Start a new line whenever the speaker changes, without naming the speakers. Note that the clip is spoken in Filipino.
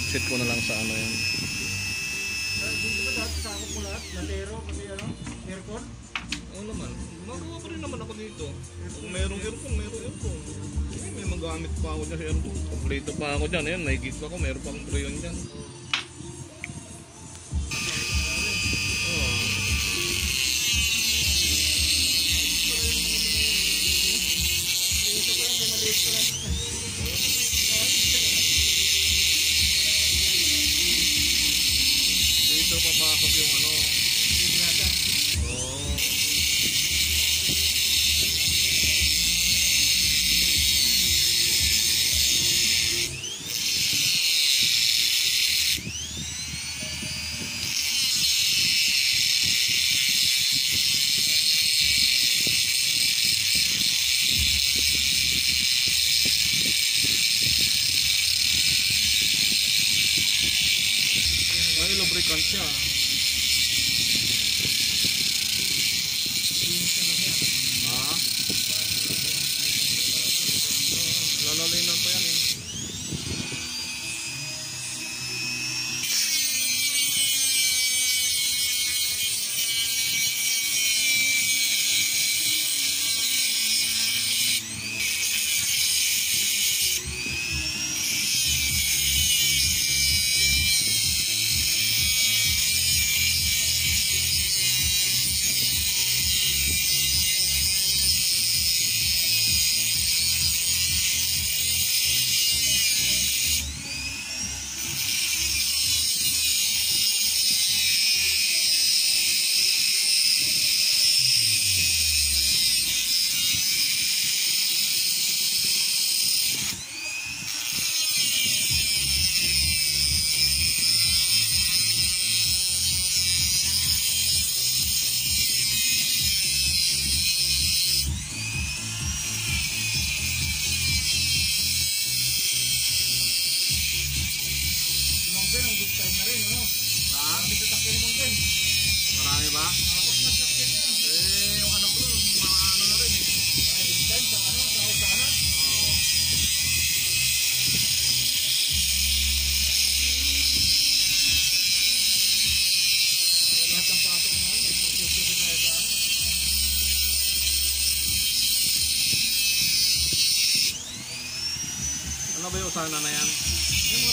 set ko na lang sa ano yan.
Dito ba dati sakop mo lahat? Latero, pati ano? Aircon?
Oo naman. Gumagawa pa rin naman ako dito. Kung merong aircon, merong aircon. Ay, may magamit pa ako dyan sa aircon. Kompleto pa ako dyan. Ayan, may gig ako. Meron pa akong preyon dyan. Oo.
Dito
Dito papasok yung ano.
Nasa.
Oo. May lubricant siya.
Thank
you. Ba?
Na niya.
Eh, yung anak ko, ano na rin eh.
Ay, big time sa ano, sa Osana.
Oo.
Lahat ng pasok mo, ano, magsususi tayo sa ano.
Ba yung usana na yan?
Yung mga